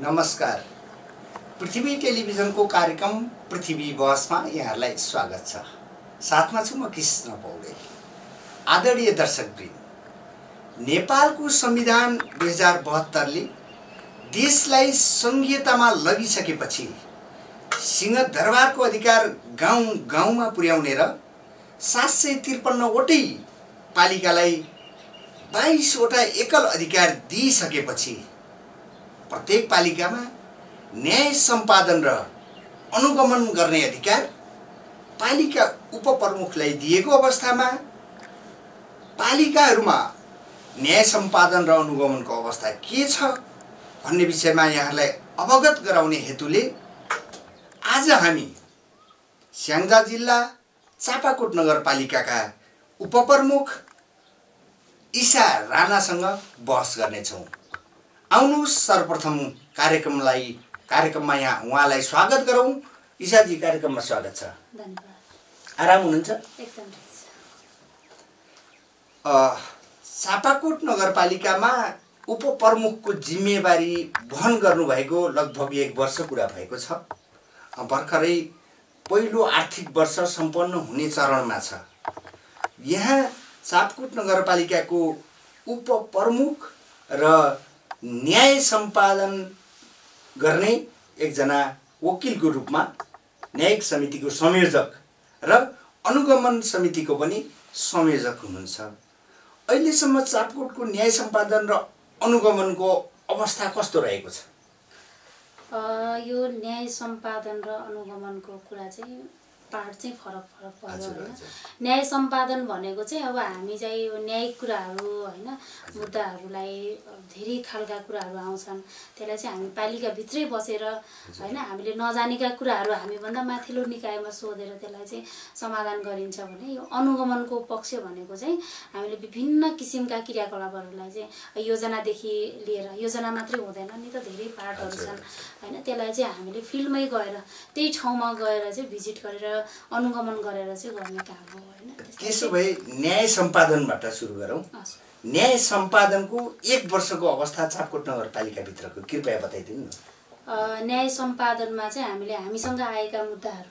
नमस्कार। पृथ्वी टेलिभिजनको कार्यक्रम पृथ्वी बहसमा यहाँहरूलाई स्वागत छ। साथमा छु म कृष्ण पौडेल आदरणीय दर्शकवृन्द नेपालको संविधान दुई हजार बहत्तरले देशलाई सङ्घीयतामा लगिसकेपछि सिंहदरबारको अधिकार गाउँ गाउँमा पुर्याउने र सात सय त्रिपन्नवटै पालिकालाई बाइसवटा एकल अधिकार दिइसकेपछि प्रत्येक पालिकामा न्याय सम्पादन र अनुगमन गर्ने अधिकार पालिका उपप्रमुखलाई दिएको अवस्थामा पालिकाहरूमा न्याय सम्पादन र अनुगमनको अवस्था के छ भन्ने विषयमा यहाँलाई अवगत गराउने हेतुले आज हामी स्याङ्जा जिल्ला चापाकोट नगरपालिकाका उपप्रमुख ईशा राणासँग बहस गर्नेछौँ। आउनुहोस् सर्वप्रथम कार्यक्रमलाई कार्यक्रममा यहाँ उहाँलाई स्वागत गरौँ। ईशाजी कार्यक्रममा स्वागत छ। आराम हुनुहुन्छ? चापाकोट नगरपालिकामा उपप्रमुखको जिम्मेवारी वहन गर्नुभएको लगभग एक वर्ष कुरा भएको छ। भर्खरै पहिलो आर्थिक वर्ष सम्पन्न हुने चरणमा छ। यहाँ चापकोट नगरपालिकाको उपप्रमुख र न्याय सम्पादन गर्ने एकजना वकिलको रूपमा न्यायिक समितिको संयोजक र अनुगमन समितिको पनि संयोजक हुनुहुन्छ। अहिलेसम्म चापकोटको न्याय सम्पादन र अनुगमनको अवस्था कस्तो रहेको छ? यो न्याय सम्पादन र अनुगमनको कुरा चाहिँ पार्ट चाहिँ फरक फरक पर्यो होइन। न्याय सम्पादन भनेको चाहिँ अब हामी चाहिँ यो न्यायिक कुराहरू होइन मुद्दाहरूलाई धेरै खालका कुराहरू आउँछन्। त्यसलाई चाहिँ हामी पालिकाभित्रै बसेर होइन हामीले नजानेका कुराहरू हामीभन्दा माथिल्लो निकायमा सोधेर त्यसलाई चाहिँ समाधान गरिन्छ भने यो अनुगमनको पक्ष भनेको चाहिँ हामीले विभिन्न किसिमका क्रियाकलापहरूलाई चाहिँ योजनादेखि लिएर योजना मात्रै हुँदैन नि त धेरै पार्टहरू छन्। होइन त्यसलाई चाहिँ हामीले फिल्डमै गएर त्यही ठाउँमा गएर चाहिँ भिजिट गरेर अनुगमन गरेर चाहिँ गर्ने काम हो होइन? त्यसो भए न्याय सम्पादनबाट सुरु गरौँ। न्याय सम्पादनको एक वर्षको अवस्था चापकोट नगरपालिकाभित्रको कृपया बताइदिनु न। न्याय सम्पादनमा चाहिँ हामीले हामीसँग आएका मुद्दाहरू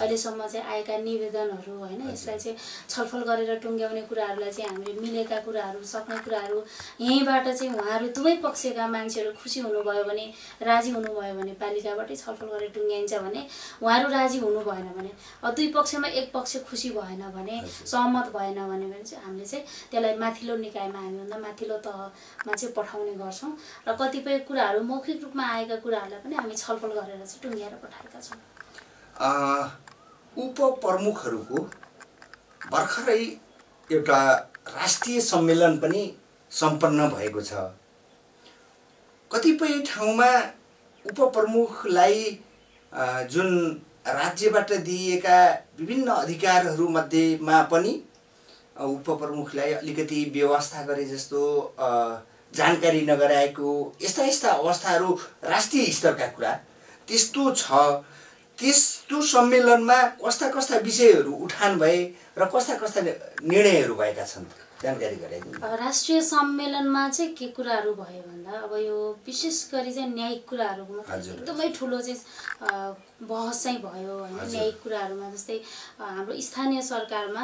अहिलेसम्म चाहिँ आएका निवेदनहरू होइन यसलाई चाहिँ छलफल गरेर टुङ्ग्याउने कुराहरूलाई चाहिँ हामीले मिलेका कुराहरू सक्ने कुराहरू यहीँबाट चाहिँ उहाँहरू दुवै पक्षका मान्छेहरू खुसी हुनुभयो भने राजी हुनुभयो भने पालिकाबाटै छलफल गरेर टुङ्ग्याइन्छ भने उहाँहरू राजी हुनु भएन भने दुई पक्षमा एक पक्ष खुसी भएन भने। सहमत भएन भने चाहिँ हामीले चाहिँ त्यसलाई माथिल्लो निकायमा हामीभन्दा माथिल्लो तहमा चाहिँ पठाउने गर्छौँ। र कतिपय कुराहरू मौखिक रूपमा आएका कुराहरूलाई पनि हामी छलफल गरेर चाहिँ टुङ्ग्याएर पठाएका छौँ। उपप्रमुखहरूको भर्खरै एउटा राष्ट्रिय सम्मेलन पनि सम्पन्न भएको छ। कतिपय ठाउँमा उपप्रमुखलाई जुन राज्यबाट दिइएका विभिन्न अधिकारहरूमध्येमा पनि उपप्रमुखलाई अलिकति व्यवस्था गरे जस्तो जानकारी नगराएको यस्ता यस्ता अवस्थाहरू राष्ट्रिय स्तरका कुरा त्यस्तो छ। त्यस्तो सम्मेलनमा कस्ता कस्ता विषयहरू उठान भए र कस्ता कस्ता निर्णयहरू भएका छन्? जानकारी गराइदिनु राष्ट्रिय सम्मेलनमा चाहिँ के कुराहरू भयो भन्दा अब यो विशेष गरी चाहिँ न्यायिक कुराहरूमा। एकदमै ठुलो चाहिँ बहस चाहिँ भयो होइन। न्यायिक कुराहरूमा जस्तै हाम्रो स्थानीय सरकारमा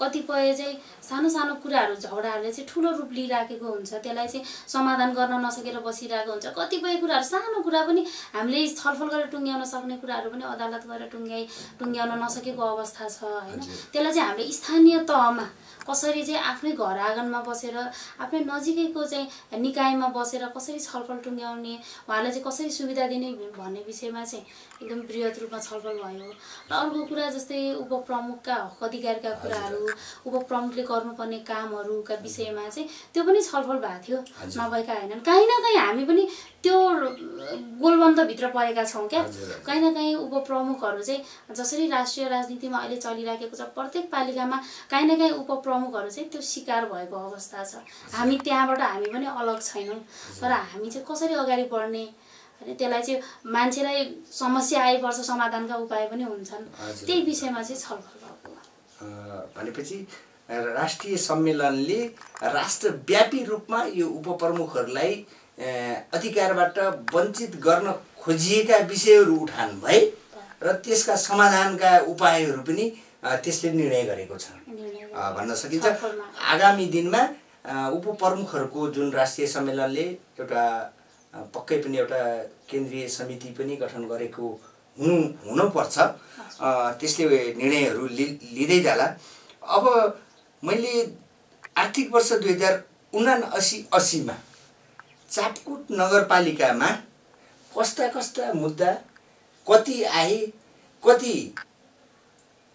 कतिपय चाहिँ सानो सानो कुराहरू झगडाहरूले चाहिँ ठुलो रूप लिइराखेको हुन्छ त्यसलाई चाहिँ समाधान गर्न नसकेर बसिरहेको हुन्छ कतिपय कुराहरू सानो कुरा पनि हामीले छलफल गरेर टुङ्ग्याउन सक्ने कुराहरू पनि अदालत गएर टुङ्ग्याइ टुङ्ग्याउन नसकेको अवस्था छ होइन। त्यसलाई चाहिँ हामीले स्थानीय तहमा कसरी चाहिँ आफ्नै घर आँगनमा बसेर आफ्नै नजिकैको चाहिँ निकायमा बसेर कसरी छलफल टुङ्ग्याउने उहाँलाई चाहिँ कसरी सुविधा दिने भन्ने विषयमा चाहिँ एकदम बृहत रूपमा छलफल भयो। र अर्को कुरा जस्तै उपप्रमुखका हक अधिकारका कुराहरू उपप्रमुखले गर्नुपर्ने कामहरूका विषयमा चाहिँ त्यो पनि छलफल भएको थियो। नभएका होइनन्। काहीँ न काहीँ हामी पनि त्यो गोलबन्दभित्र परेका छौँ क्या। कहीँ न कहीँ उपप्रमुखहरू चाहिँ जसरी राष्ट्रिय राजनीतिमा अहिले चलिराखेको छ प्रत्येक पालिकामा काहीँ न काहीँ उपप्रमुखहरू चाहिँ त्यो शिकार भएको अवस्था छ। हामी त्यहाँबाट हामी पनि अलग छैनौँ। तर हामी चाहिँ कसरी अगाडि बढ्ने अनि त्यसलाई चाहिँ मान्छेलाई समस्या आइपर्छ समाधानका उपाय पनि हुन्छन्। त्यही विषयमा चाहिँ छलफल भएको भनेपछि राष्ट्रिय सम्मेलनले राष्ट्रव्यापी रूपमा यो उपप्रमुखहरूलाई अधिकारबाट वञ्चित गर्न खोजिएका विषयहरू उठान भए र त्यसका समाधानका उपायहरू पनि त्यसले निर्णय गरेको छ। भन्न सकिन्छ। आगामी दिनमा उपप्रमुखहरूको जुन राष्ट्रिय सम्मेलनले एउटा पक्कै पनि एउटा केन्द्रीय समिति पनि गठन गरेको हुनु हुनुपर्छ। त्यसले निर्णयहरू लि लिँदै जाला अब मैले आर्थिक वर्ष दुई हजार उना असी असीमा चापकुट नगरपालिकामा कस्ता कस्ता मुद्दा कति आए कति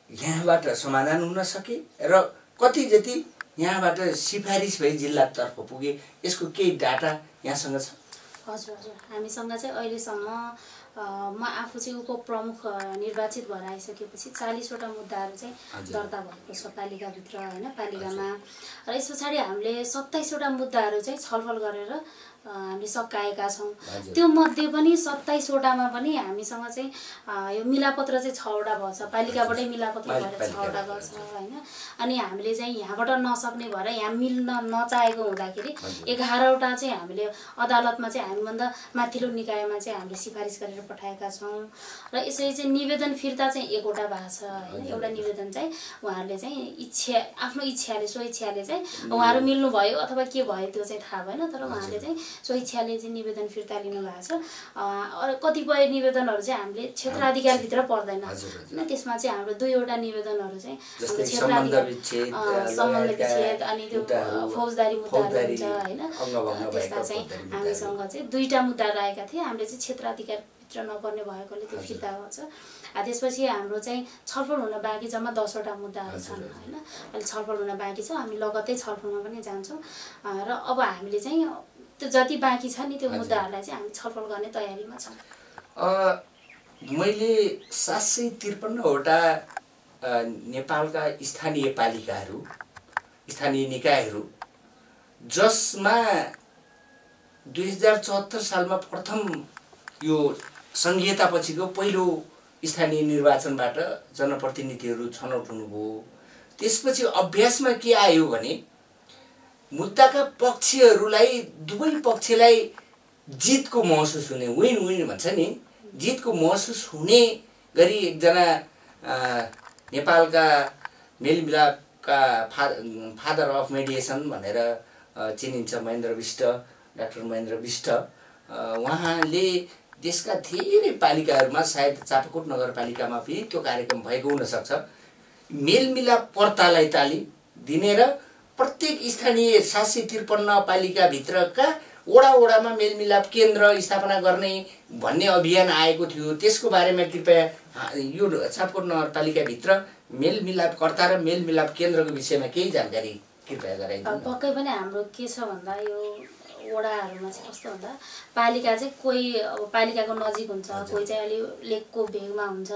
यहाँबाट समाधान हुन सके र कति जति यहाँबाट सिफारिस भई जिल्लातर्फ पुगे यसको केही डाटा यहाँसँग छ? हजुर हजुर। हामीसँग चाहिँ अहिलेसम्म म आफू चाहिँ उपप्रमुख निर्वाचित भएर आइसकेपछि चालिसवटा मुद्दाहरू चाहिँ। दर्ता भएको छ पालिकाभित्र होइन? पालिकामा। र यस पछाडि हामीले सत्ताइसवटा मुद्दाहरू चाहिँ छलफल गरेर हामीले सकाएका छौँ। त्यो मध्ये पनि सत्ताइसवटामा पनि हामीसँग चाहिँ यो मिलापत्र चाहिँ छवटा भएको छ पालिकाबाटै मिलापत्र भएर छवटा गएको छ होइन। अनि हामीले चाहिँ यहाँबाट नसक्ने भएर यहाँ मिल्न नचाहेको हुँदाखेरि। एघारवटा चाहिँ हामीले अदालतमा चाहिँ हामीभन्दा माथिल्लो निकायमा चाहिँ हामीले सिफारिस गरेर पठाएका छौँ। र यसरी चाहिँ निवेदन फिर्ता चाहिँ एकवटा भएको छ होइन। एउटा निवेदन चाहिँ उहाँहरूले चाहिँ इच्छा आफ्नो इच्छाले स्वइच्छाले चाहिँ उहाँहरू मिल्नुभयो अथवा के भयो त्यो चाहिँ थाहा भएन तर उहाँले चाहिँ स्वइच्छाले चाहिँ निवेदन फिर्ता लिनुभएको छ अँ, अरू कतिपय निवेदनहरू चाहिँ हामीले क्षेत्राधिकारभित्र पर्दैन। होइन त्यसमा चाहिँ हाम्रो दुईवटा निवेदनहरू चाहिँ क्षेत्राधिकार सम्बन्ध विच्छेद अनि त्यो फौजदारी मुद्दाहरू हुन्छ होइन त्यस्ता भएका चाहिँ। हामीसँग चाहिँ दुईवटा मुद्दा रहेका थिए हामीले चाहिँ क्षेत्राधिकारभित्र नपर्ने भएकोले त्यो। फिर्ता गर्छ त्यसपछि हाम्रो चाहिँ छलफल हुन बाँकी जम्मा दसवटा मुद्दाहरू छन्। होइन अहिले छलफल हुन बाँकी छ हामी लगत्तै छलफलमा पनि जान्छौँ र अब हामीले चाहिँ त्यो जति बाँकी छ नि त्यो। मुद्दाहरूलाई चाहिँ हामी छलफल गर्ने तयारीमा छौँ मैले सात सय त्रिपन्नवटा नेपालका स्थानीय पालिकाहरू स्थानीय निकायहरू जसमा दुई हजार चौहत्तर सालमा प्रथम यो सङ्घीयतापछिको पहिलो स्थानीय निर्वाचनबाट जनप्रतिनिधिहरू छनौट हुनुभयो त्यसपछि अभ्यासमा के आयो भने मुद्दाका पक्षहरूलाई दुवै पक्षलाई जितको महसुस हुने विन विन भन्छ नि। जितको महसुस हुने गरी एकजना नेपालका मेलमिलापका फा फादर अफ मेडिएसन भनेर चिनिन्छ महेन्द्र विष्ट डाक्टर महेन्द्र विष्ट। उहाँले देशका धेरै पालिकाहरूमा सायद चापाकोट नगरपालिकामा पनि त्यो कार्यक्रम भएको हुनसक्छ। मेलमिलापकर्तालाई तालिम दिने र प्रत्येक स्थानीय सात सय त्रिपन्न पालिकाभित्रका वडा वडामा मेलमिलाप केन्द्र स्थापना गर्ने भन्ने अभियान आएको थियो। त्यसको बारेमा कृपया यो चापकोट नगरपालिकाभित्र मेलमिलापकर्ता र मेलमिलाप केन्द्रको विषयमा केही जानकारी कृपया गराइदिनु। पक्कै पनि हाम्रो के छ भन्दा यो वडाहरूमा चाहिँ कस्तो भन्दा पालिका चाहिँ कोही अब पालिकाको नजिक हुन्छ कोही चाहिँ अलि लेकको भेगमा हुन्छ।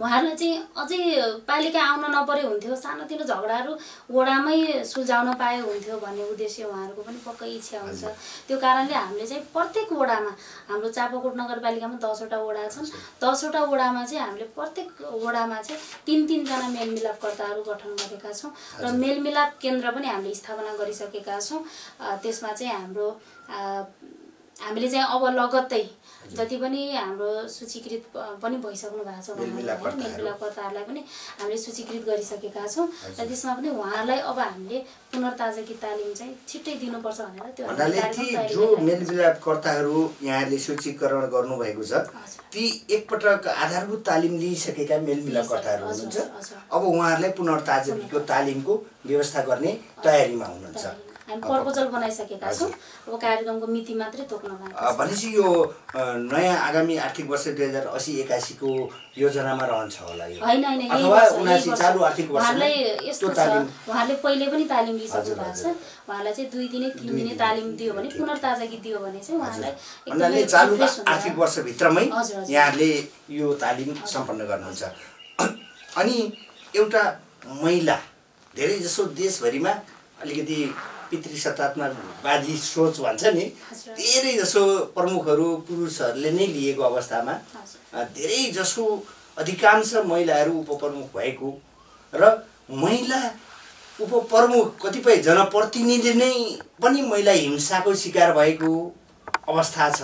उहाँहरूलाई चाहिँ अझै पालिका आउन नपरे हुन्थ्यो। सानोतिनो झगडाहरू वडामै सुल्झाउन पाए हुन्थ्यो भन्ने उद्देश्य उहाँहरूको पनि पक्कै इच्छा हुन्छ। त्यो कारणले हामीले चाहिँ प्रत्येक वडामा हाम्रो चापाकोट नगरपालिकामा दसवटा वडा छन्। दसवटा वडामा चाहिँ हामीले प्रत्येक वडामा चाहिँ तिन तिनजना मेलमिलापकर्ताहरू गठन गरेका छौँ। र मेलमिलाप केन्द्र पनि हामीले स्थापना गरिसकेका छौँ। त्यसमा चाहिँ हाम्रो हामीले चाहिँ अब लगत्तै जति पनि हाम्रो सूचीकृत पनि भइसक्नु भएको छ। मेलमिलापकर्ताहरूलाई पनि हामीले सूचीकृत गरिसकेका छौँ र त्यसमा पनि उहाँहरूलाई अब हामीले पुनर्ताजगी तालिम चाहिँ छिट्टै दिनुपर्छ भनेर त्यो जो। मेलमिलापकर्ताहरू यहाँले सूचीकरण गर्नुभएको छ। ती एकपटक आधारभूत तालिम लिइसकेका मेलमिलापकर्ताहरू हुनुहुन्छ। अब उहाँहरूलाई पुनर्ताजगीको तालिमको व्यवस्था गर्ने तयारीमा हुनुहुन्छ हामी प्रपोजल बनाइसकेका छौँ अब कार्यक्रमको मिति मात्रै तोक्न। भनेपछि यो नयाँ आगामी आर्थिक वर्ष दुई हजार असी एकासीको योजनामा रहन्छ होला यो होइन यस्तो छ उहाँले पहिले पनि तालिम लिइसक्नु भएको छ। उहाँलाई चाहिँ दुई दिने तिन दिने तालिम दियो भने। पुनर्ताजगी दियो भने चाहिँ उहाँलाई एकदमै चालु। आर्थिक वर्षभित्रमै। यहाँले यो तालिम सम्पन्न गर्नुहुन्छ अनि एउटा महिला धेरै जसो देशभरिमा अलिकति पितृसत्तात्मकवादी सोच भन्छ नि। धेरै जसो प्रमुखहरू पुरुषहरूले नै लिएको अवस्थामा धेरै जसो अधिकांश महिलाहरू उपप्रमुख भएको र महिला उपप्रमुख कतिपय जनप्रतिनिधि नै पनि महिला हिंसाको शिकार भएको अवस्था छ।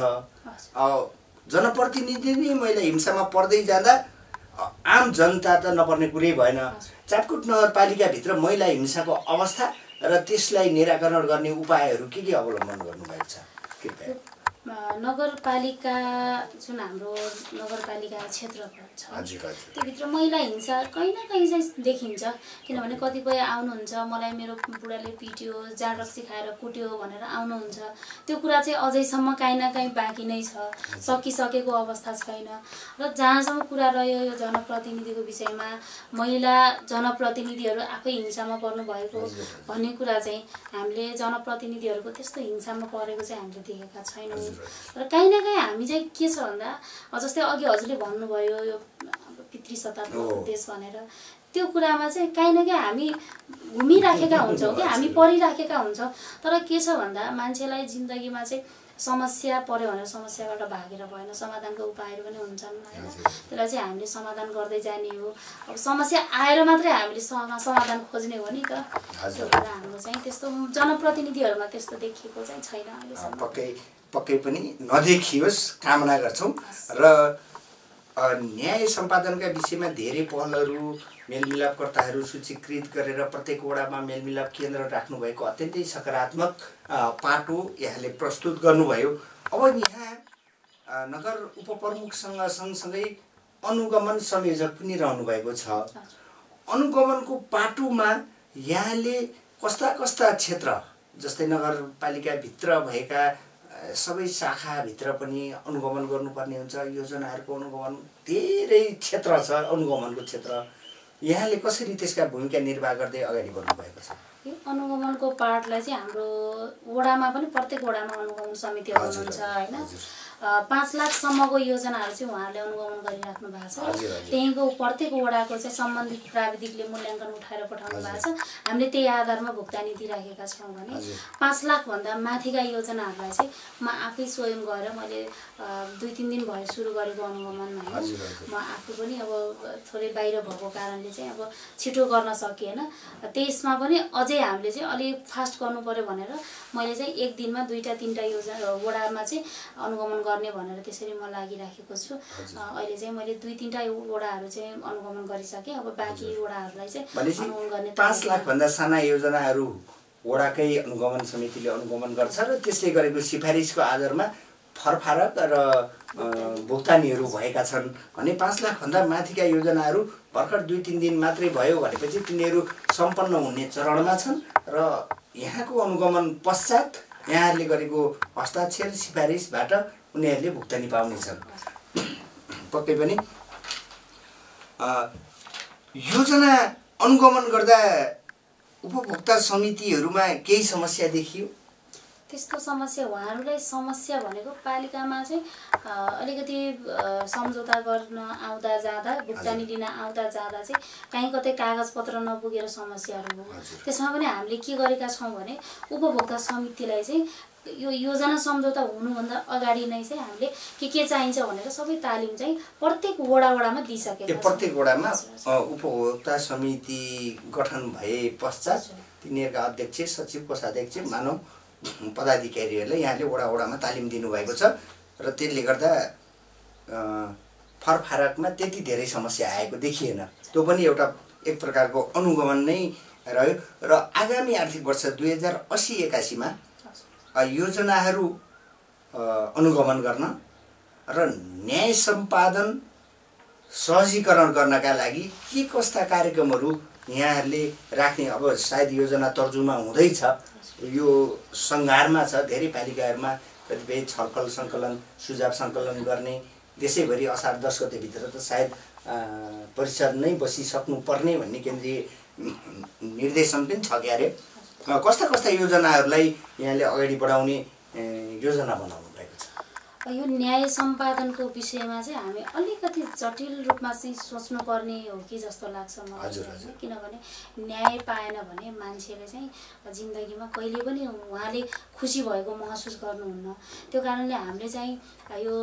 जनप्रतिनिधि नै महिला हिंसामा पर्दै जाँदा आम जनता त नपर्ने कुरै भएन। चापकोट नगरपालिकाभित्र महिला हिंसाको अवस्था र त्यसलाई निराकरण गर्ने उपायहरू के के अवलम्बन गर्नुभएको छ? कृपया। नगरपालिका जुन हाम्रो नगरपालिका क्षेत्रफल छ त्योभित्र महिला हिंसा कहीँ न कहीँ चाहिँ देखिन्छ। किनभने कतिपय आउनुहुन्छ मलाई मेरो बुढाले पिट्यो जाँड रक्सी खाएर कुट्यो भनेर आउनुहुन्छ। त्यो कुरा चाहिँ अझैसम्म काहीँ न काहीँ बाँकी नै छ। सकिसकेको अवस्था छैन। र जहाँसम्म कुरा रह्यो यो जनप्रतिनिधिको विषयमा महिला जनप्रतिनिधिहरू आफै हिंसामा पर्नु भएको भन्ने कुरा चाहिँ हामीले जनप्रतिनिधिहरूको त्यस्तो हिंसामा परेको चाहिँ हामीले देखेका छैनौँ। र काहीँ न काहीँ हामी चाहिँ के छ भन्दा जस्तै अघि हजुरले भन्नुभयो यो पितृ सत्तात्मक। देश भनेर त्यो कुरामा चाहिँ काहीँ न काहीँ हामी घुमिराखेका हुन्छौँ कि हामी परिराखेका हुन्छौँ। तर के छ भन्दा मान्छेलाई जिन्दगीमा चाहिँ समस्या पऱ्यो भनेर समस्याबाट भागेर भएन समाधानको उपायहरू पनि हुन्छन् होइन। त्यसलाई चाहिँ हामीले समाधान गर्दै जाने हो। अब समस्या आएर मात्रै हामीले समा समाधान खोज्ने हो नि त। त्यो भएर हाम्रो चाहिँ त्यस्तो जनप्रतिनिधिहरूमा त्यस्तो देखिएको चाहिँ छैन अहिलेसम्म। पक्कै पनि नदेखियोस् कामना गर्छौँ। र न्याय सम्पादनका विषयमा धेरै पहलहरू मेलमिलापकर्ताहरू सूचीकृत गरेर प्रत्येक वडामा मेलमिलाप केन्द्र राख्नुभएको अत्यन्तै सकारात्मक पाटो यहाँले प्रस्तुत गर्नुभयो। अब यहाँ नगर उपप्रमुखसँग सँगसँगै अनुगमन संयोजक पनि रहनुभएको छ। अनुगमनको पाटोमा यहाँले कस्ता कस्ता क्षेत्र जस्तै नगरपालिकाभित्र भएका सबै शाखाभित्र पनि अनुगमन गर्नुपर्ने हुन्छ। योजनाहरूको अनुगमन धेरै क्षेत्र छ अनुगमनको क्षेत्र। यहाँले कसरी त्यसका भूमिका निर्वाह गर्दै अगाडि बढ्नुभएको छ? यो अनुगमनको पार्टलाई चाहिँ हाम्रो वडामा पनि प्रत्येक वडामा अनुगमन हजुर, हुनुहुन्छ होइन? पाँच लाखसम्मको योजनाहरू चाहिँ उहाँहरूले अनुगमन गरिराख्नु भएको छ। त्यहीँको प्रत्येक वडाको चाहिँ सम्बन्धित प्राविधिकले मूल्याङ्कन उठाएर पठाउनु भएको छ हामीले त्यही आधारमा भुक्तानी दिइराखेका छौँ भने। पाँच लाखभन्दा माथिका योजनाहरूलाई चाहिँ म आफै स्वयं गएर मैले दुई तिन दिन भयो सुरु गरेको अनुगमन होइन। म आफू पनि अब थोरै बाहिर भएको कारणले चाहिँ अब छिटो गर्न सकिएन त्यसमा पनि अझै हामीले चाहिँ अलिक फास्ट गर्नु पऱ्यो भनेर मैले चाहिँ एक दिनमा दुईवटा तिनवटा योजना वडामा चाहिँ अनुगमन गर्ने भनेर त्यसरी म लागिराखेको छु। अहिले चाहिँ मैले दुई तिनवटा वडाहरू चाहिँ अनुगमन गरिसकेँ। अब बाँकी वडाहरूलाई चाहिँ अनुगमन गर्ने पाँच लाखभन्दा साना योजनाहरू वडाकै अनुगमन समितिले अनुगमन गर्छ र त्यसले गरेको सिफारिसको आधारमा फरफारक र भुक्तानीहरू भएका छन् भने पाँच लाखभन्दा माथिका योजनाहरू भर्खर दुई तिन दिन मात्रै भयो भनेपछि तिनीहरू सम्पन्न हुने चरणमा छन् र यहाँको अनुगमन पश्चात यहाँहरूले गरेको हस्ताक्षर सिफारिसबाट उनीहरूले भुक्तानी पाउनेछन्। पक्कै पनि योजना अनुगमन गर्दा उपभोक्ता समितिहरूमा केही समस्या देखियो? त्यस्तो समस्या उहाँहरूलाई समस्या भनेको पालिकामा चाहिँ अलिकति सम्झौता गर्न आउँदा जाँदा भुक्तानी दिन आउँदा जाँदा चाहिँ कहीँ कतै कागजपत्र नपुगेर समस्याहरू हो हजुर। त्यसमा पनि हामीले के गरेका छौँ भने उपभोक्ता समितिलाई चाहिँ यो योजना सम्झौता हुनुभन्दा अगाडि नै चाहिँ हामीले के के चाहिन्छ भनेर सबै तालिम चाहिँ प्रत्येक वडा वडामा दिइसकेका। प्रत्येक वडामा उपभोक्ता समिति गठन भए पश्चात। तिनीहरूका अध्यक्ष सचिव कोषाध्यक्ष मानव पदाधिकारीहरूलाई यहाँले वडा वडामा तालिम दिनुभएको छ र त्यसले गर्दा फरफारकमा त्यति धेरै समस्या आएको देखिएन त्यो पनि एउटा एक प्रकारको अनुगमन नै रह्यो र आगामी आर्थिक वर्ष दुई हजार असी एकासीमा योजनाहरू अनुगमन गर्न र न्याय सम्पादन सहजीकरण गर्नका लागि के कस्ता कार्यक्रमहरू यहाँहरूले राख्ने? अब सायद योजना तर्जुमा हुँदैछ। यो सङ्घारमा छ धेरै पालिकाहरूमा कतिपय छलफल सङ्कलन सुझाव सङ्कलन गर्ने देशैभरि असार दस गतेभित्र त सायद परिषद नै बसिसक्नुपर्ने भन्ने केन्द्रीय निर्देशन पनि छ क्यारे। कस्ता कस्ता योजनाहरूलाई यहाँले अगाडि बढाउने योजना बनाउनु यो न्याय सम्पादनको विषयमा चाहिँ हामी अलिकति जटिल रूपमा चाहिँ सोच्नुपर्ने हो कि जस्तो लाग्छ मलाई? किनभने न्याय पाएन भने मान्छेले चाहिँ जिन्दगीमा कहिले पनि उहाँले खुसी भएको महसुस गर्नुहुन्न त्यो कारणले हामीले चाहिँ यो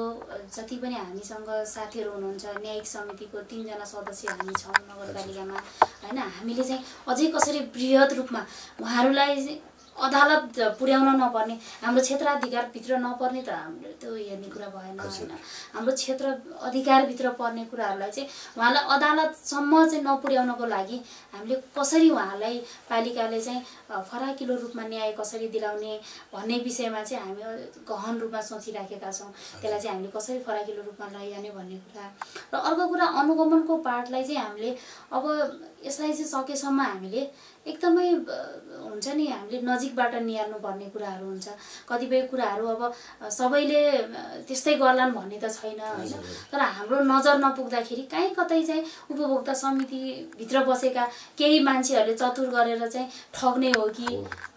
जति पनि हामीसँग साथीहरू हुनुहुन्छ न्यायिक समितिको तिनजना सदस्य हामी छौँ नगरपालिकामा होइन हामीले चाहिँ अझै कसरी वृहत रूपमा उहाँहरूलाई चाहिँ अदालत पुर्याउन नपर्ने हाम्रो क्षेत्राधिकारभित्र नपर्ने त हामीले त्यो हेर्ने कुरा भएन होइन। हाम्रो क्षेत्र अधिकारभित्र पर्ने कुराहरूलाई चाहिँ उहाँलाई अदालतसम्म चाहिँ नपुर्याउनको लागि हामीले कसरी उहाँलाई पालिकाले चाहिँ फराकिलो रूपमा न्याय कसरी दिलाउने भन्ने विषयमा चाहिँ हामी गहन रूपमा सोचिराखेका छौँ। त्यसलाई चाहिँ हामीले कसरी फराकिलो रूपमा लैजाने भन्ने कुरा। र अर्को कुरा अनुगमनको पार्टलाई चाहिँ हामीले अब यसलाई चाहिँ सकेसम्म हामीले एकदमै हुन्छ नि हामीले नजिकबाट निहाल्नु पर्ने कुराहरू हुन्छ। कतिपय कुराहरू अब सबैले त्यस्तै गर्लान् भन्ने त छैन होइन? तर हाम्रो नजर नपुग्दाखेरि कहीँ कतै चाहिँ उपभोक्ता समितिभित्र बसेका केही मान्छेहरूले चतुर गरेर चाहिँ ठग्ने हो कि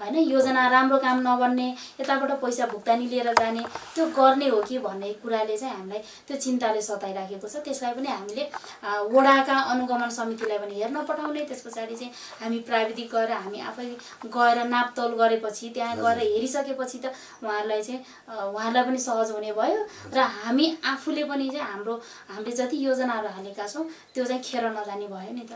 होइन? योजना राम्रो काम नबन्ने यताबाट पैसा भुक्तानी लिएर जाने त्यो गर्ने हो कि भन्ने कुराले चाहिँ हामीलाई त्यो चिन्ताले सताइराखेको छ। त्यसलाई पनि हामीले वडाका अनुगमन समितिलाई पनि हेर्न पठाउने। त्यस पछाडि चाहिँ हामी प्राविधिक गएर हामी आफै गएर नापतोल गरेपछि त्यहाँ गएर हेरिसकेपछि त उहाँहरूलाई चाहिँ उहाँहरूलाई पनि सहज हुने भयो। र हामी आफूले पनि चाहिँ हाम्रो हामीले जति योजनाहरू हालेका छौँ त्यो चाहिँ खेर नजाने भयो नि त।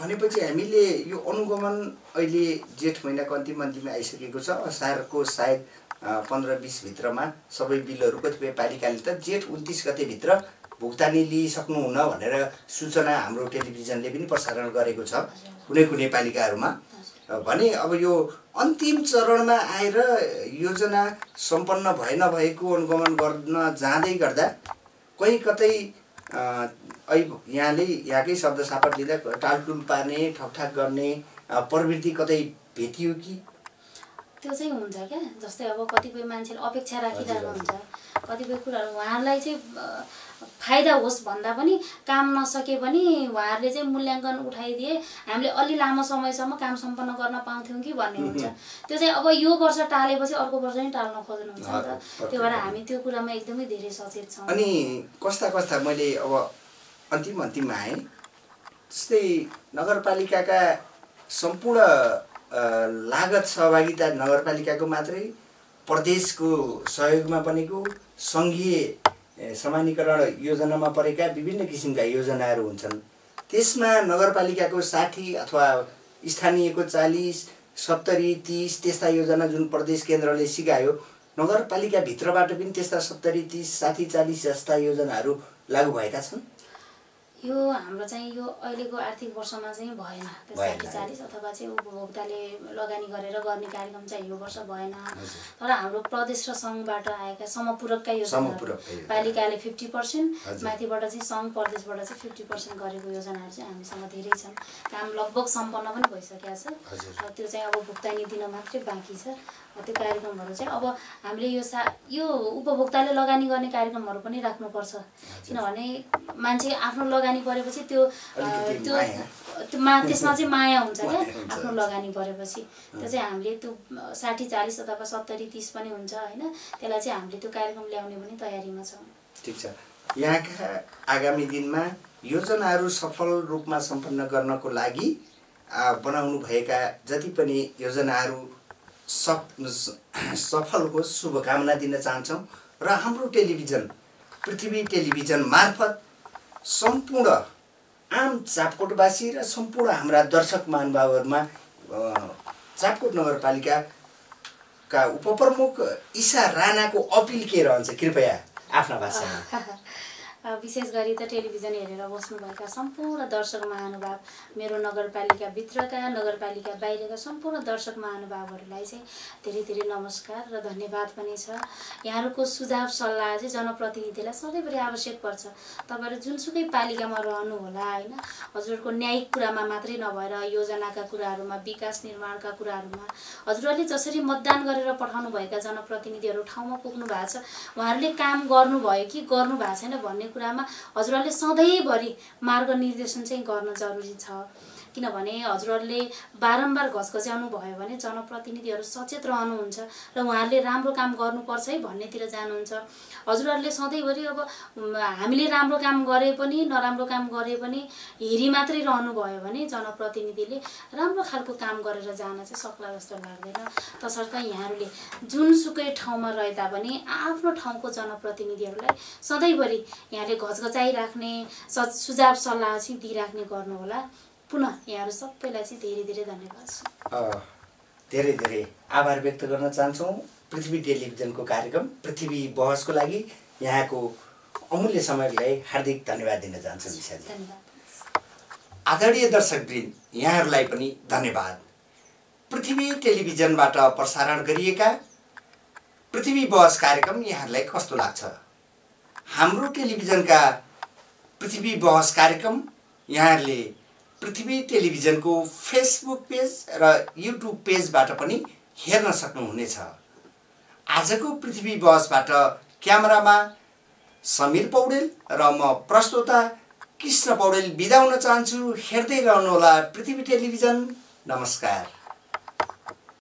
भनेपछि हामीले यो अनुगमन अहिले जेठ महिनाको अन्तिम अन्तिममा आइसकेको छ। असारको सायद पन्ध्र बिसभित्रमा सबै बिलहरू कतिपय पालिकाले त जेठ उन्तिस गतेभित्र भुक्तानी लिइसक्नुहुन्न भनेर सूचना हाम्रो टेलिभिजनले पनि प्रसारण गरेको छ कुनै कुनै पालिकाहरूमा। भने अब यो अन्तिम चरणमा आएर योजना सम्पन्न भए नभएको अनुगमन गर्न जाँदै गर्दा कहीँ कतै यहाँले यहाँकै शब्द सापट लिँदा टालटुल पार्ने ठकठाक गर्ने प्रवृत्ति कतै भेटियो कि? त्यो चाहिँ हुन्छ क्या। जस्तै अब कतिपय मान्छेले अपेक्षा राखिरहेको हुन्छ। कतिपय कुराहरू उहाँहरूलाई चाहिँ फाइदा होस् भन्दा पनि काम नसके पनि उहाँहरूले चाहिँ मूल्याङ्कन उठाइदिए। हामीले अलि लामो समयसम्म काम सम्पन्न गर्न पाउँथ्यौँ कि भन्ने हुन्छ। त्यो चाहिँ अब यो वर्ष टालेपछि अर्को वर्ष नै टाल्न खोज्नुहुन्छ नि त त्यही भएर हामी त्यो कुरामा एकदमै धेरै सचेत छौँ। अनि कस्ता कस्ता मैले अब अन्तिम अन्तिममा आएँ। जस्तै नगरपालिकाका सम्पूर्ण लागत सहभागिता नगरपालिकाको मात्रै प्रदेशको सहयोगमा बनेको सङ्घीय समानीकरण योजनामा परेका विभिन्न किसिमका योजनाहरू हुन्छन्। त्यसमा नगरपालिकाको साठी अथवा स्थानीयको चालिस सत्तरी तिस त्यस्ता योजना जुन प्रदेश केन्द्रले सिकायो नगरपालिकाभित्रबाट पनि त्यस्ता सत्तरी तिस साठी चालिस जस्ता योजनाहरू लागू भएका छन्। यो हाम्रो चाहिँ यो अहिलेको आर्थिक वर्षमा चाहिँ भएन त्यो साठी। चालिस अथवा चाहिँ उपभोक्ताले लगानी गरेर गर्ने कार्यक्रम चाहिँ यो वर्ष भएन। तर हाम्रो प्रदेश र सङ्घबाट आएका समपूरकका योजनाहरू योजना। पालिकाले फिफ्टी पर्सेन्ट। माथिबाट चाहिँ सङ्घ प्रदेशबाट चाहिँ फिफ्टी पर्सेन्ट गरेको योजनाहरू चाहिँ हामीसँग धेरै छन् काम लगभग सम्पन्न पनि भइसकेको छ। र त्यो चाहिँ अब भुक्तानी दिन मात्रै बाँकी छ त्यो कार्यक्रमहरू चाहिँ अब हामीले यो सा यो उपभोक्ताले लगानी गर्ने कार्यक्रमहरू पनि राख्नुपर्छ। किनभने मान्छे आफ्नो लगानी परेपछि त्यो त्यो मा त्यसमा चाहिँ माया हुन्छ क्या आफ्नो। लगानी परेपछि। त्यो चाहिँ हामीले त्यो साठी चालिस अथवा सत्तरी तिस पनि हुन्छ होइन। त्यसलाई चाहिँ हामीले त्यो कार्यक्रम ल्याउने पनि तयारीमा छौँ। ठिक छ। यहाँका आगामी दिनमा योजनाहरू सफल रूपमा सम्पन्न गर्नको लागि बनाउनु भएका जति पनि योजनाहरू सफ सफल होस् शुभकामना दिन चाहन्छौँ र हाम्रो टेलिभिजन पृथ्वी टेलिभिजन मार्फत सम्पूर्ण आम चापकोटवासी र सम्पूर्ण हाम्रा दर्शक महानुभावहरूमा चापकोट नगरपालिकाका उपप्रमुख ईशा राणाको अपिल के रहन्छ कृपया आफ्ना भाषामा। विशेष गरी त टेलिभिजन हेरेर बस्नुभएका सम्पूर्ण दर्शक महानुभाव मेरो नगरपालिकाभित्रका नगरपालिका बाहिरका सम्पूर्ण दर्शक महानुभावहरूलाई चाहिँ धेरै धेरै नमस्कार र धन्यवाद पनि छ। यहाँहरूको सुझाव सल्लाह चाहिँ जनप्रतिनिधिलाई सधैँभरि आवश्यक पर्छ। तपाईँहरू जुनसुकै पालिकामा रहनुहोला होइन? हजुरहरूको न्यायिक कुरामा मात्रै नभएर योजनाका कुराहरूमा विकास निर्माणका कुराहरूमा हजुरहरूले जसरी मतदान गरेर पठाउनुभएका जनप्रतिनिधिहरू ठाउँमा पुग्नु भएको छ उहाँहरूले काम गर्नुभयो कि गर्नु भएको छैन भन्ने कुरामा हजुरहरूले सधैँभरि मार्गनिर्देशन चाहिँ गर्न जरुरी छ। किनभने हजुरहरूले बारम्बार घचघच्याउनु भयो भने जनप्रतिनिधिहरू सचेत रहनुहुन्छ र उहाँहरूले राम्रो काम गर्नुपर्छ है भन्नेतिर जानुहुन्छ। हजुरहरूले सधैँभरि अब हामीले राम्रो काम गरे पनि नराम्रो काम गरे पनि हेरी मात्रै रहनुभयो भने जनप्रतिनिधिले राम्रो खालको काम गरेर जान चाहिँ सक्ला जस्तो लाग्दैन। तसर्थ यहाँहरूले जुनसुकै ठाउँमा रहे तापनि आफ्नो ठाउँको जनप्रतिनिधिहरूलाई सधैँभरि यहाँले घचघचाइराख्ने स सुझाव सल्लाह चाहिँ दिइराख्ने गर्नुहोला। पुनः यहाँहरू सबैलाई चाहिँ धेरै धेरै धन्यवाद छ। धेरै धेरै आभार व्यक्त गर्न चाहन्छौँ। पृथ्वी टेलिभिजनको कार्यक्रम पृथ्वी बहसको लागि यहाँको अमूल्य समयलाई हार्दिक धन्यवाद दिन चाहन्छु निशाजी आदरणीय दर्शकवृन्द यहाँहरूलाई पनि धन्यवाद। पृथ्वी टेलिभिजनबाट प्रसारण गरिएका पृथ्वी बहस कार्यक्रम यहाँहरूलाई कस्तो लाग्छ? हाम्रो टेलिभिजनका पृथ्वी बहस कार्यक्रम यहाँहरूले पृथ्वी टेलिभिजनको फेसबुक पेज र युट्युब पेजबाट पनि हेर्न सक्नुहुनेछ। आजको पृथ्वी बहसबाट क्यामेरामा समीर पौडेल र म प्रस्तोता कृष्ण पौडेल बिदा हुन चाहन्छु। हेर्दै रहनुहोला पृथ्वी टेलिभिजन। नमस्कार।